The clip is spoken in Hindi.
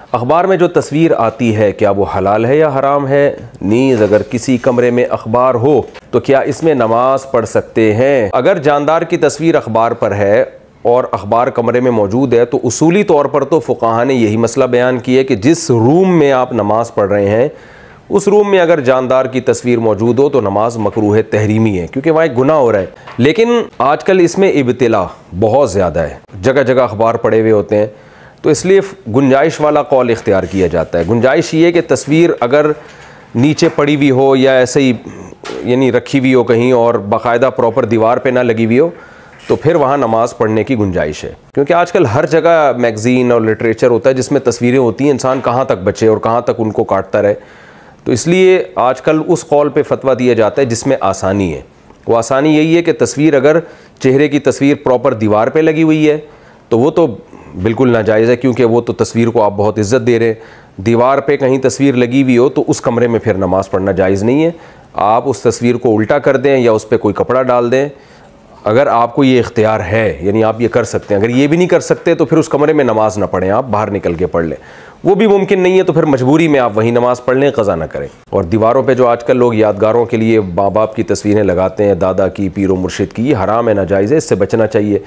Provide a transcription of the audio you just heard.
अखबार में जो तस्वीर आती है, क्या वो हलाल है या हराम है? नीज़ अगर किसी कमरे में अखबार हो तो क्या इसमें नमाज़ पढ़ सकते हैं? अगर जानदार की तस्वीर अखबार पर है और अखबार कमरे में मौजूद है तो उसूली तौर पर तो फ़ुकाहा ने यही मसला बयान किया कि जिस रूम में आप नमाज़ पढ़ रहे हैं, उस रूम में अगर जानदार की तस्वीर मौजूद हो तो नमाज़ मकरू है, तहरीमी है, क्योंकि वहाँ एक गुना हो रहा है। लेकिन आजकल इसमें इबतला बहुत ज़्यादा है। जगह जगह अखबार पड़े हुए होते हैं। तो इसलिए गुंजाइश वाला कॉल इख्तियार किया जाता है। गुंजाइश ये कि तस्वीर अगर नीचे पड़ी हुई हो या ऐसे ही, यानी रखी हुई हो कहीं और बाकायदा प्रॉपर दीवार पे ना लगी हुई हो तो फिर वहाँ नमाज़ पढ़ने की गुंजाइश है। क्योंकि आजकल हर जगह मैगज़ीन और लिटरेचर होता है जिसमें तस्वीरें होती हैं, इंसान कहाँ तक बचे और कहाँ तक उनको काटता रहे। तो इसलिए आजकल उस कॉल पे फतवा दिया जाता है जिसमें आसानी है। वो आसानी यही है कि तस्वीर अगर चेहरे की तस्वीर प्रॉपर दीवार पे लगी हुई है तो वो तो बिल्कुल नाजायज़ है, क्योंकि वो तो तस्वीर को आप बहुत इज़्ज़त दे रहे हैं। दीवार पे कहीं तस्वीर लगी हुई हो तो उस कमरे में फिर नमाज़ पढ़ना जायज़ नहीं है। आप उस तस्वीर को उल्टा कर दें या उस पर कोई कपड़ा डाल दें। अगर आपको ये इख्तियार है, यानी आप ये कर सकते हैं। अगर ये भी नहीं कर सकते तो फिर उस कमरे में नमाज़ ना पढ़ें, आप बाहर निकल के पढ़ लें। वो भी मुमकिन नहीं है तो फिर मजबूरी में आप वहीं नमाज़ पढ़ लें, क़ज़ा ना करें। और दीवारों पे जो आजकल लोग यादगारों के लिए माँ बाप की तस्वीरें लगाते हैं, दादा की, पीरो, मुर्शिद की, ये हराम है, नाजायज़ है, इससे बचना चाहिए।